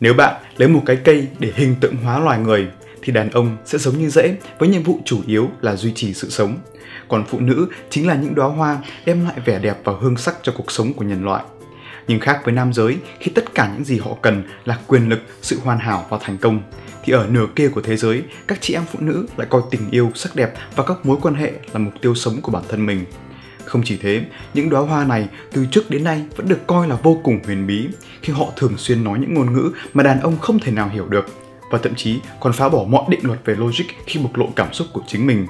Nếu bạn lấy một cái cây để hình tượng hóa loài người thì đàn ông sẽ giống như rễ với nhiệm vụ chủ yếu là duy trì sự sống. Còn phụ nữ chính là những đóa hoa đem lại vẻ đẹp và hương sắc cho cuộc sống của nhân loại. Nhưng khác với nam giới, khi tất cả những gì họ cần là quyền lực, sự hoàn hảo và thành công, thì ở nửa kia của thế giới, các chị em phụ nữ lại coi tình yêu, sắc đẹp và các mối quan hệ là mục tiêu sống của bản thân mình. Không chỉ thế, những đóa hoa này từ trước đến nay vẫn được coi là vô cùng huyền bí khi họ thường xuyên nói những ngôn ngữ mà đàn ông không thể nào hiểu được và thậm chí còn phá bỏ mọi định luật về logic khi bộc lộ cảm xúc của chính mình.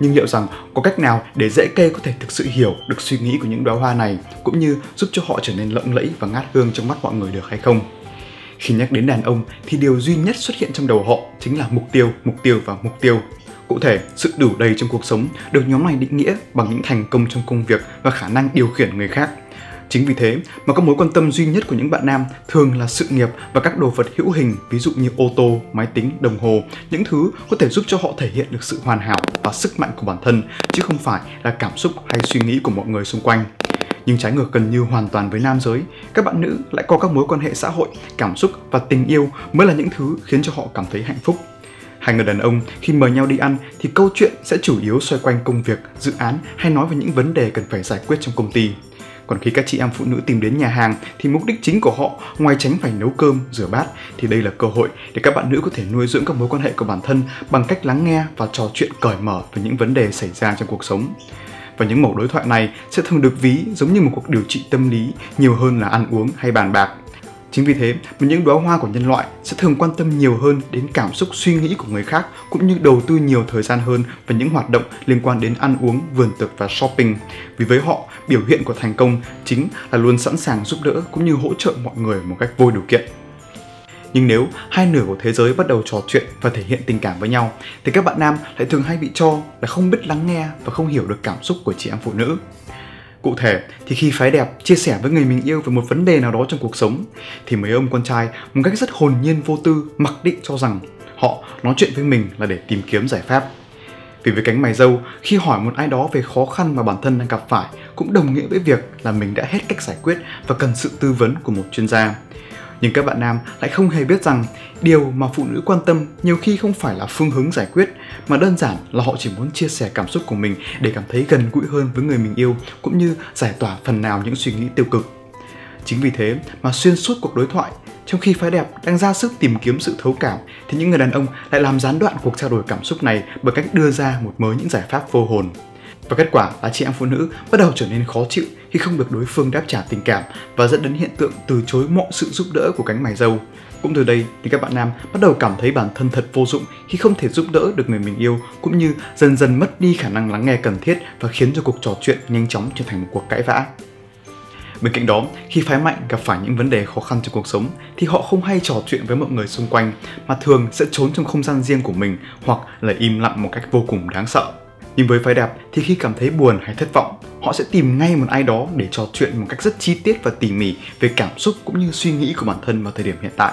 Nhưng liệu rằng có cách nào để dễ cây có thể thực sự hiểu được suy nghĩ của những đóa hoa này cũng như giúp cho họ trở nên lộng lẫy và ngát hương trong mắt mọi người được hay không? Khi nhắc đến đàn ông thì điều duy nhất xuất hiện trong đầu họ chính là mục tiêu, mục tiêu và mục tiêu. Cụ thể, sự đủ đầy trong cuộc sống được nhóm này định nghĩa bằng những thành công trong công việc và khả năng điều khiển người khác. Chính vì thế mà các mối quan tâm duy nhất của những bạn nam thường là sự nghiệp và các đồ vật hữu hình ví dụ như ô tô, máy tính, đồng hồ, những thứ có thể giúp cho họ thể hiện được sự hoàn hảo và sức mạnh của bản thân chứ không phải là cảm xúc hay suy nghĩ của mọi người xung quanh nhưng trái ngược gần như hoàn toàn với nam giới, các bạn nữ lại có các mối quan hệ xã hội, cảm xúc và tình yêu mới là những thứ khiến cho họ cảm thấy hạnh phúc. Hai người đàn ông khi mời nhau đi ăn thì câu chuyện sẽ chủ yếu xoay quanh công việc, dự án hay nói về những vấn đề cần phải giải quyết trong công ty. Còn khi các chị em phụ nữ tìm đến nhà hàng thì mục đích chính của họ ngoài tránh phải nấu cơm, rửa bát thì đây là cơ hội để các bạn nữ có thể nuôi dưỡng các mối quan hệ của bản thân bằng cách lắng nghe và trò chuyện cởi mở về những vấn đề xảy ra trong cuộc sống và những mẫu đối thoại này sẽ thường được ví giống như một cuộc điều trị tâm lý nhiều hơn là ăn uống hay bàn bạc. Chính vì thế mà những đóa hoa của nhân loại sẽ thường quan tâm nhiều hơn đến cảm xúc suy nghĩ của người khác cũng như đầu tư nhiều thời gian hơn vào những hoạt động liên quan đến ăn uống, vườn tược và shopping. Vì với họ, biểu hiện của thành công chính là luôn sẵn sàng giúp đỡ cũng như hỗ trợ mọi người một cách vô điều kiện nhưng nếu hai nửa của thế giới bắt đầu trò chuyện và thể hiện tình cảm với nhau thì các bạn nam lại thường hay bị cho là không biết lắng nghe và không hiểu được cảm xúc của chị em phụ nữ Cụ thể thì khi phái đẹp chia sẻ với người mình yêu về một vấn đề nào đó trong cuộc sống thì mấy ông con trai một cách rất hồn nhiên vô tư mặc định cho rằng họ nói chuyện với mình là để tìm kiếm giải pháp. Vì với cánh mày dâu, khi hỏi một ai đó về khó khăn mà bản thân đang gặp phải cũng đồng nghĩa với việc là mình đã hết cách giải quyết và cần sự tư vấn của một chuyên gia nhưng các bạn nam lại không hề biết rằng điều mà phụ nữ quan tâm nhiều khi không phải là phương hướng giải quyết, mà đơn giản là họ chỉ muốn chia sẻ cảm xúc của mình để cảm thấy gần gũi hơn với người mình yêu, cũng như giải tỏa phần nào những suy nghĩ tiêu cực. Chính vì thế mà xuyên suốt cuộc đối thoại, trong khi phái đẹp đang ra sức tìm kiếm sự thấu cảm, thì những người đàn ông lại làm gián đoạn cuộc trao đổi cảm xúc này bằng cách đưa ra một mớ những giải pháp vô hồn. Và kết quả là chị em phụ nữ bắt đầu trở nên khó chịu khi không được đối phương đáp trả tình cảm và dẫn đến hiện tượng từ chối mọi sự giúp đỡ của cánh mày dâu. Cũng từ đây thì các bạn nam bắt đầu cảm thấy bản thân thật vô dụng khi không thể giúp đỡ được người mình yêu cũng như dần dần mất đi khả năng lắng nghe cần thiết và khiến cho cuộc trò chuyện nhanh chóng trở thành một cuộc cãi vã. Bên cạnh đó, khi phái mạnh gặp phải những vấn đề khó khăn trong cuộc sống thì họ không hay trò chuyện với mọi người xung quanh mà thường sẽ trốn trong không gian riêng của mình hoặc là im lặng một cách vô cùng đáng sợ. Nhưng với phái đẹp thì khi cảm thấy buồn hay thất vọng, họ sẽ tìm ngay một ai đó để trò chuyện một cách rất chi tiết và tỉ mỉ về cảm xúc cũng như suy nghĩ của bản thân vào thời điểm hiện tại.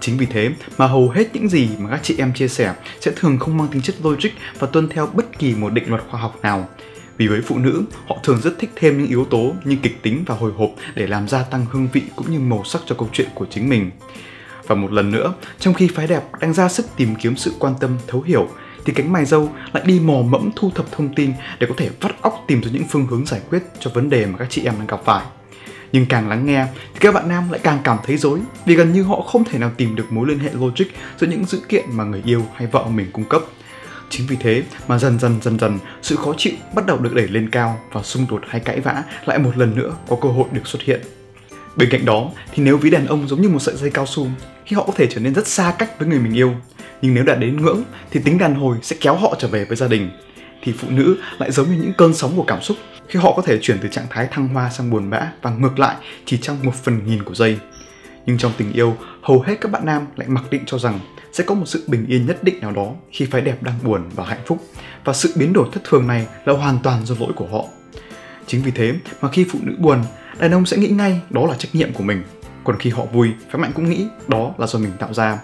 Chính vì thế mà hầu hết những gì mà các chị em chia sẻ sẽ thường không mang tính chất logic và tuân theo bất kỳ một định luật khoa học nào. Vì với phụ nữ, họ thường rất thích thêm những yếu tố như kịch tính và hồi hộp để làm gia tăng hương vị cũng như màu sắc cho câu chuyện của chính mình. Và một lần nữa, trong khi phái đẹp đang ra sức tìm kiếm sự quan tâm, thấu hiểu thì cánh mày dâu lại đi mò mẫm thu thập thông tin để có thể vắt óc tìm ra những phương hướng giải quyết cho vấn đề mà các chị em đang gặp phải. Nhưng càng lắng nghe thì các bạn nam lại càng cảm thấy dối vì gần như họ không thể nào tìm được mối liên hệ logic giữa những dữ kiện mà người yêu hay vợ mình cung cấp. Chính vì thế mà dần dần dần dần sự khó chịu bắt đầu được đẩy lên cao và xung đột hay cãi vã lại một lần nữa có cơ hội được xuất hiện. Bên cạnh đó thì nếu ví đàn ông giống như một sợi dây cao su khi họ có thể trở nên rất xa cách với người mình yêu nhưng nếu đã đến ngưỡng thì tính đàn hồi sẽ kéo họ trở về với gia đình. Thì phụ nữ lại giống như những cơn sóng của cảm xúc. Khi họ có thể chuyển từ trạng thái thăng hoa sang buồn bã và ngược lại chỉ trong một phần nghìn của giây. Nhưng trong tình yêu, hầu hết các bạn nam lại mặc định cho rằng sẽ có một sự bình yên nhất định nào đó khi phái đẹp đang buồn và hạnh phúc. Và sự biến đổi thất thường này là hoàn toàn do lỗi của họ. Chính vì thế mà khi phụ nữ buồn, đàn ông sẽ nghĩ ngay đó là trách nhiệm của mình. Còn khi họ vui phái mạnh cũng nghĩ đó là do mình tạo ra.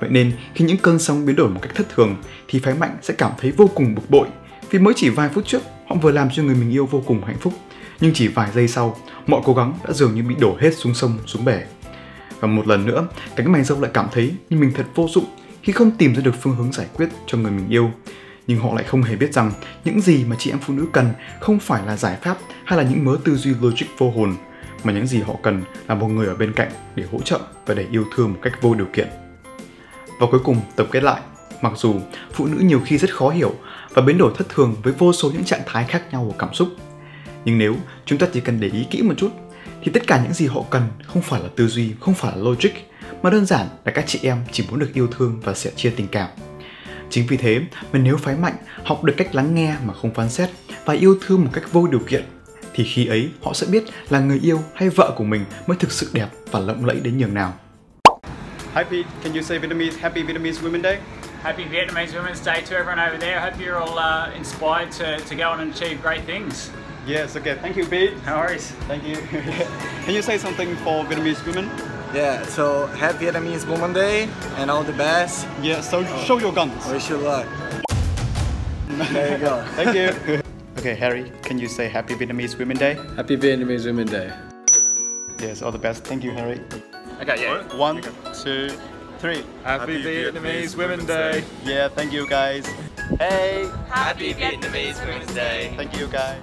Vậy nên khi những cơn sóng biến đổi một cách thất thường thì phái mạnh sẽ cảm thấy vô cùng bực bội vì mới chỉ vài phút trước họ vừa làm cho người mình yêu vô cùng hạnh phúc nhưng chỉ vài giây sau mọi cố gắng đã dường như bị đổ hết xuống sông xuống bể Và một lần nữa, cánh mày râu lại cảm thấy như mình thật vô dụng khi không tìm ra được phương hướng giải quyết cho người mình yêu. Nhưng họ lại không hề biết rằng những gì mà chị em phụ nữ cần không phải là giải pháp hay là những mớ tư duy logic vô hồn, mà những gì họ cần là một người ở bên cạnh để hỗ trợ và để yêu thương một cách vô điều kiện. Và cuối cùng, tổng kết lại, mặc dù phụ nữ nhiều khi rất khó hiểu và biến đổi thất thường với vô số những trạng thái khác nhau của cảm xúc, nhưng nếu chúng ta chỉ cần để ý kỹ một chút thì tất cả những gì họ cần không phải là tư duy, không phải là logic, mà đơn giản là các chị em chỉ muốn được yêu thương và sẻ chia tình cảm. Chính vì thế mà nếu phái mạnh học được cách lắng nghe mà không phán xét và yêu thương một cách vô điều kiện thì khi ấy họ sẽ biết là người yêu hay vợ của mình mới thực sự đẹp và lộng lẫy đến nhường nào. Hi Pete, can you say Vietnamese Happy Vietnamese Women's Day? Happy Vietnamese Women's Day to everyone over there. I hope you're all uh, inspired to, to go on and achieve great things. Yes, okay. Thank you, Pete. No worries. Thank you. can you say something for Vietnamese women? Yeah, so happy Vietnamese Woman Day and all the best. Yeah, so show your guns. Wish you luck. There you go. Thank you. okay, Harry, can you say Happy Vietnamese Women's Day? Happy Vietnamese Women's Day. Yes, all the best. Thank you, Harry. Okay, yeah. One, two, three. Happy Vietnamese Women's Day. Yeah, thank you guys. Hey, Happy Vietnamese Women's Day. Thank you guys.